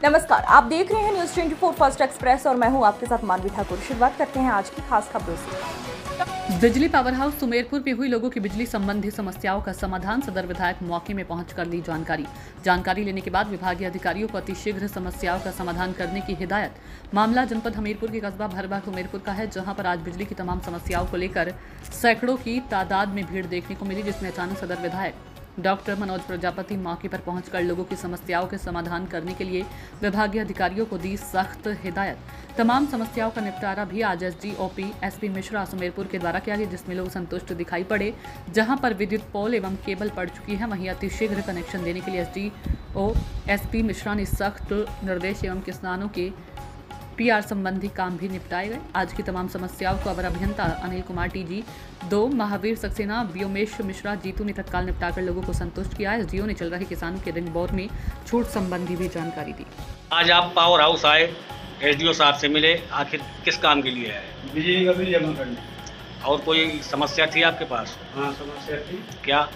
नमस्कार, आप देख रहे हैं न्यूज़ 24 फ़र्स्ट एक्सप्रेस और मैं हूँ आपके साथ मानवी ठाकुर। शुरुआत करते हैं आज की खास खबरों से। बिजली पावर हाउस सुमेरपुर में हुई लोगों की बिजली संबंधी समस्याओं का समाधान सदर विधायक मौके में पहुंचकर ली जानकारी। जानकारी लेने के बाद विभागीय अधिकारियों को अतिशीघ्र समस्याओं का समाधान करने की हिदायत। मामला जनपद हमीरपुर के कस्बा भरवा सुमेरपुर का है, जहाँ पर आज बिजली की तमाम समस्याओं को लेकर सैकड़ों की तादाद में भीड़ देखने को मिली, जिसमें अचानक सदर विधायक डॉक्टर मनोज प्रजापति मौके पर पहुंचकर लोगों की समस्याओं के समाधान करने के लिए विभागीय अधिकारियों को दी सख्त हिदायत। तमाम समस्याओं का निपटारा भी आज S D O P S P Mishra Sumerpur के द्वारा किया गया, जिसमें लोग संतुष्ट दिखाई पड़े। जहाँ पर विद्युत पोल एवं केबल पड़ चुकी है, वहीं अतिशीघ्र कनेक्शन देने के लिए S D O S P Mishra ने सख्त निर्देश एवं किसानों के पीआर संबंधी काम भी निपटाए गए। आज की तमाम समस्याओं को अवर अभियंता अनिल कुमार टीजी दो महावीर सक्सेना व्योमेश मिश्रा जीतू ने तत्काल निपटाकर लोगों को संतुष्ट किया। एसडीओ ने चल रहे किसानों के ऋण बोर में छूट संबंधी भी जानकारी दी। आज आप पावर हाउस आए एसडीओ साहब से मिले आखिर किस काम के लिए आए? बिजली का बिल जमा करना और कोई समस्या थी आपके पास? हाँ समस्या थी। क्या?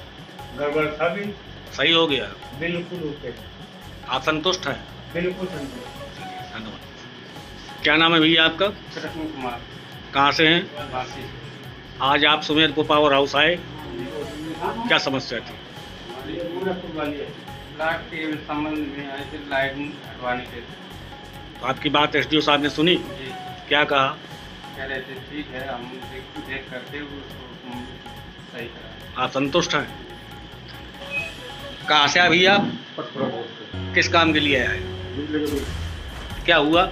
गड़बड़ था बिल सही हो गया। बिल्कुल ओके। आप संतुष्ट हैं? बिल्कुल संतुष्ट। क्या नाम है भैया आपका? कृष्ण कुमार। कहाँ से हैं? आज आप सुमेर को पावर हाउस आए। क्या समस्या थी? लाइट के संबंध में आए थे लाइट हटवाने के तो आपकी बात एसडीओ साहब ने सुनी? क्या कहा? कह रहे थे ठीक है हम देख देख करके उसको सही करा आप संतुष्ट हैं? कहाँ से आप? किस काम के लिए आए? क्या हुआ?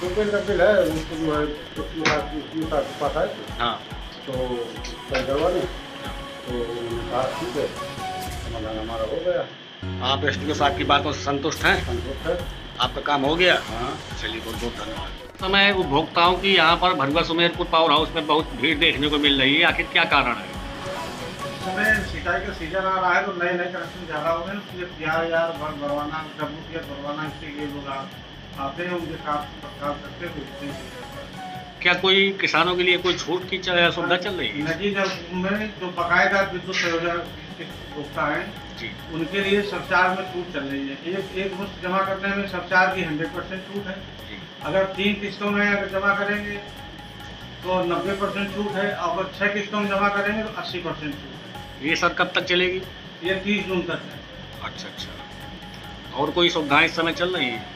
टोकन का बिल है उसको जो है उसके उसके पास है हाँ। तो सही करवा दें तो कहा ठीक है। समाधान हमारा हो गया। आप एसडीओ साहब की बातों से संतुष्ट हैं? संतुष्ट है। आपका काम हो गया? हाँ। चलिए बहुत बहुत धन्यवाद। समय उपभोक्ताओं की यहाँ पर भरवा सुमेरपुर पावर हाउस में बहुत भीड़ देखने को मिल रही है। आखिर क्या कारण है? समय सिंचाई का सीज़न आ रहा है तो नए नए कनेक्शन ज़्यादा हो गए हैं इसलिए प्यार यार भरवाना डब्बू भरवाना लोग हैं उनके साथ तत्काल करते हैं तो क्या कोई किसानों के लिए कोई छूट की सुविधा चल रही है? नदी जब में जो बकायदा विद्युत संयोजन उपभोक्ता हैं जी। उनके लिए सरचार्ज में छूट चल रही है। एक एक मुश्त जमा करने में सरचार्ज की हंड्रेड परसेंट छूट है। अगर तीन किस्तों में अगर जमा करेंगे तो नब्बे परसेंट छूट है अगर छः किस्तों में जमा करेंगे तो अस्सी परसेंट छूट है। ये सर कब तक चलेगी? ये तीस जून तक है। अच्छा अच्छा। और कोई सुविधाएँ इस समय चल रही हैं?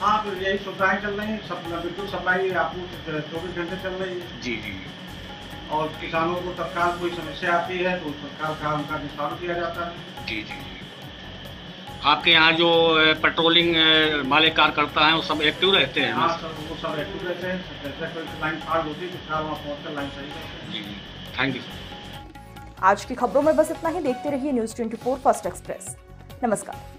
हाँ तो यही सुविधाएँ चल रही हैं सब विद्युत सप्लाई आपूर्ति चौबीस घंटे चल रही है। जी जी और किसानों को तत्काल कोई समस्या आती है तो तत्काल का उनका निस्तारण किया जाता है। जी जी आपके यहाँ जो पेट्रोलिंग अ, वाले कार्यकर्ता हैं वो सब एक्टिव रहते हैं? हाँ सब वो सब एक्टिव रहते हैं। जैसे कोई लाइन फाल्ट होती है तो वहाँ पहुँच कर लाइन सही करते जी जी। थैंक यू आज की खबरों में बस इतना ही। देखते रहिए न्यूज़ 24 फ़र्स्ट एक्सप्रेस नमस्कार।